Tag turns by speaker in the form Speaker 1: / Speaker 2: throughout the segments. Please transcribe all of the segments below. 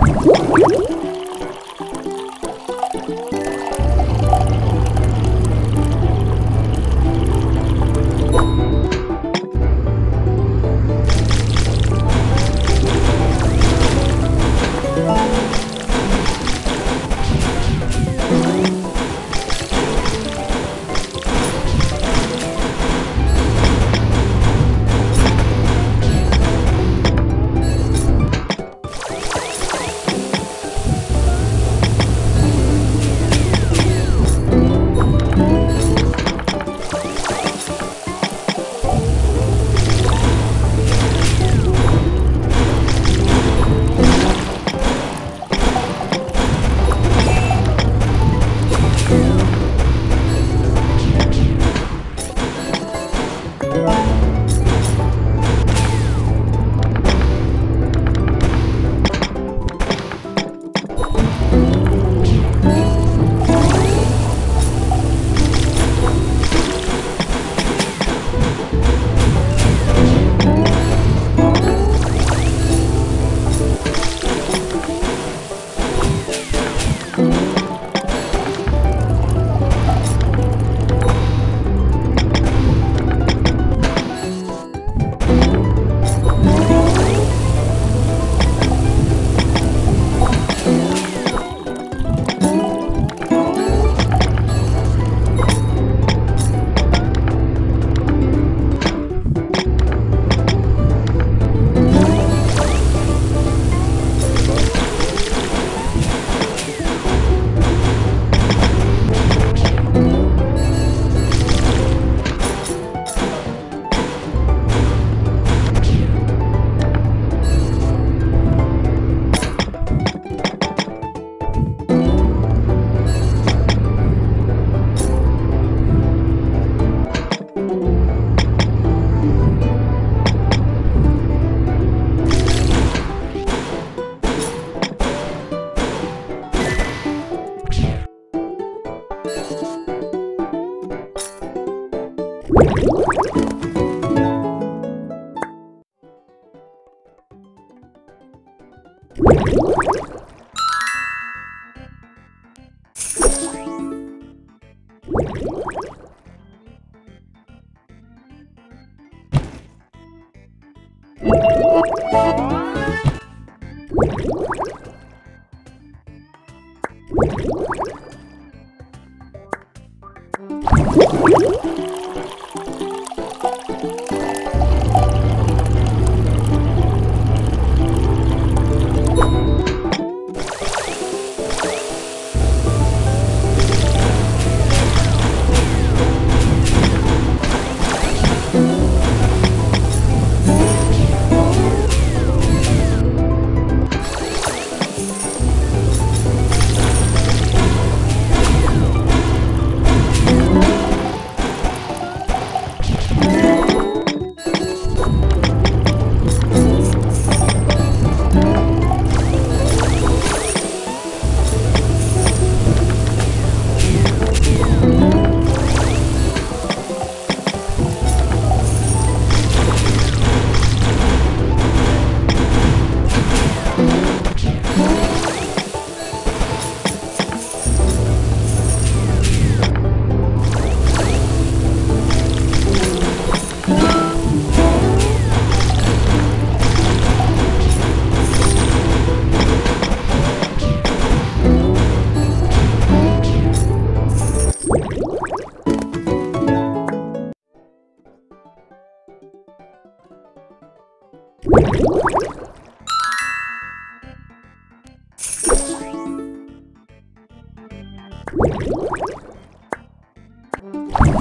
Speaker 1: Thank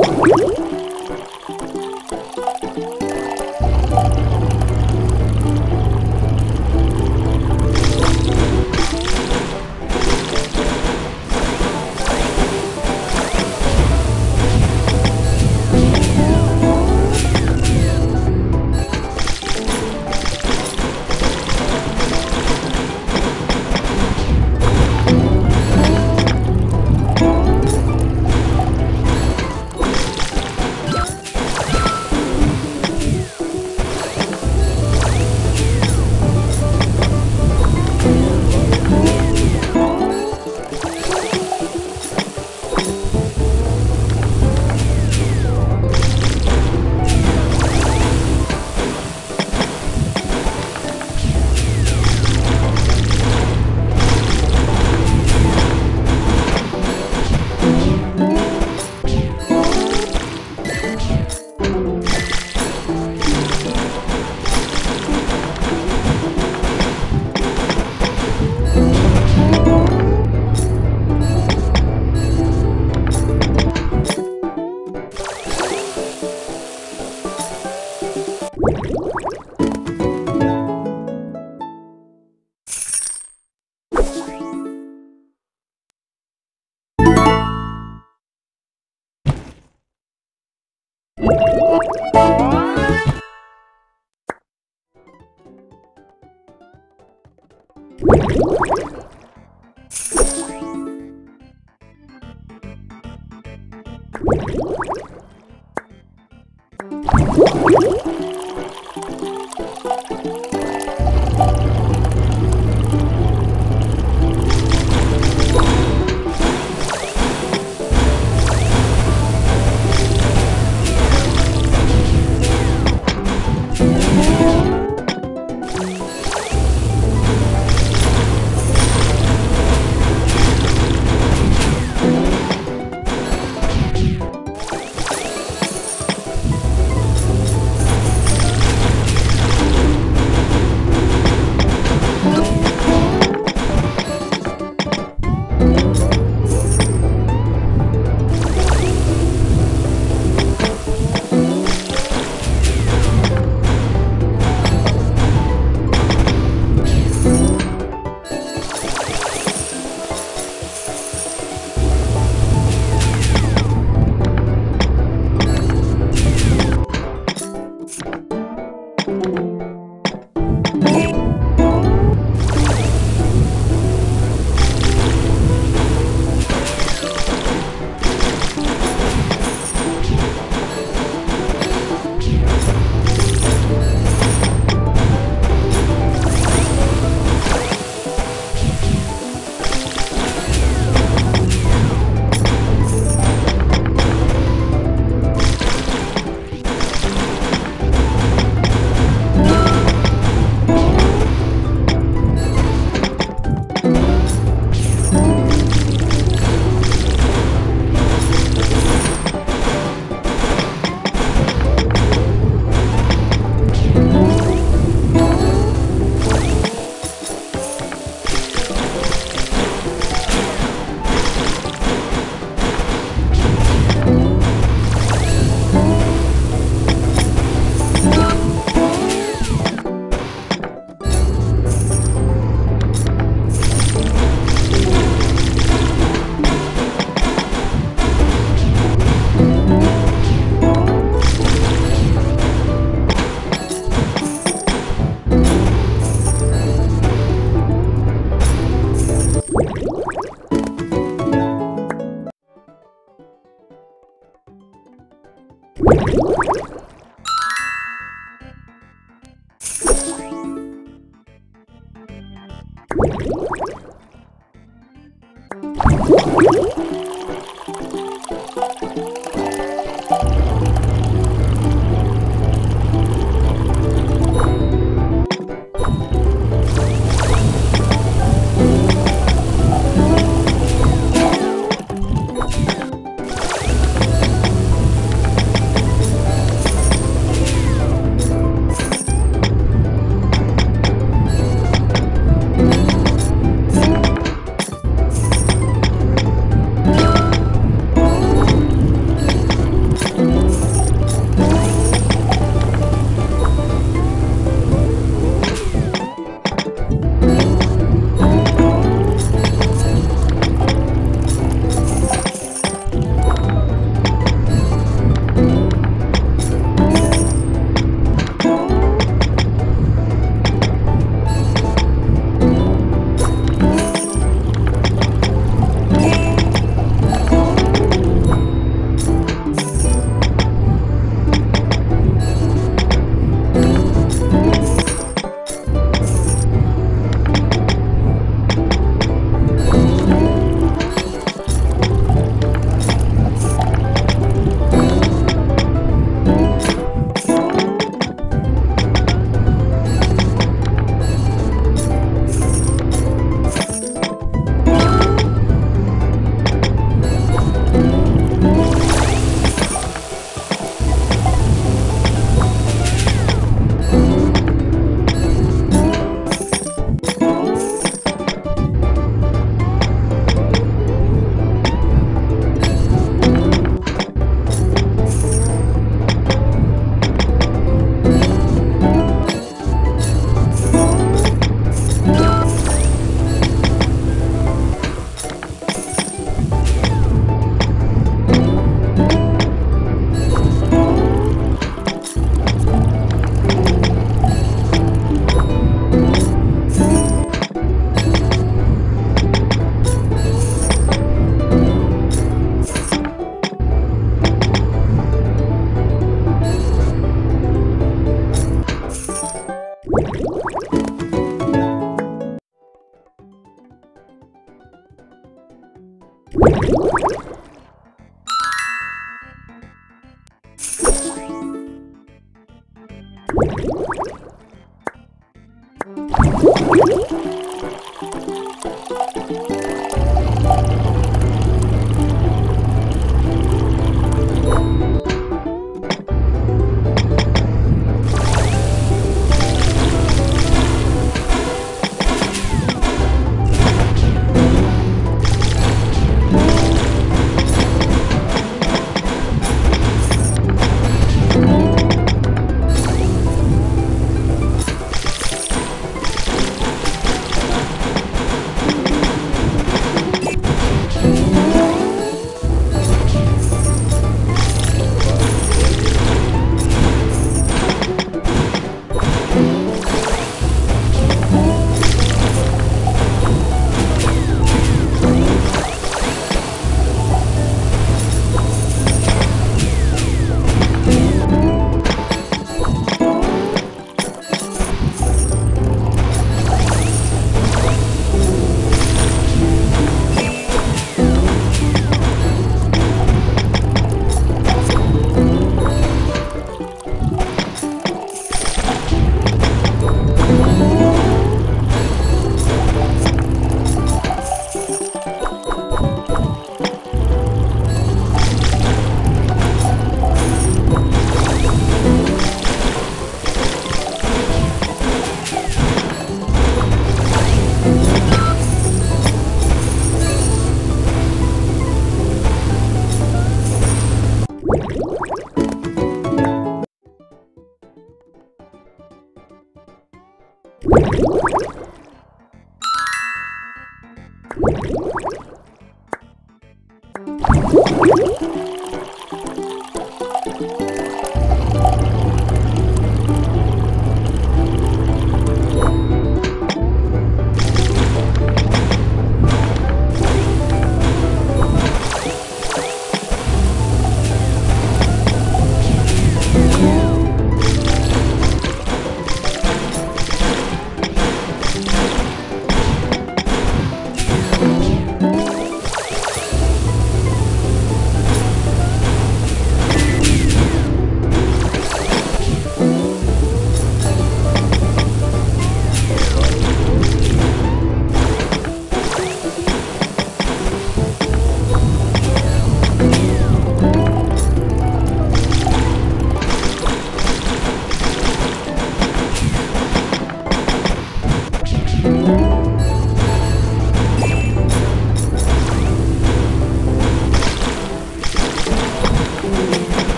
Speaker 1: Thank you.
Speaker 2: Thank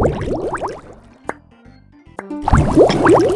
Speaker 1: Thank you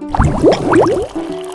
Speaker 1: Thank you.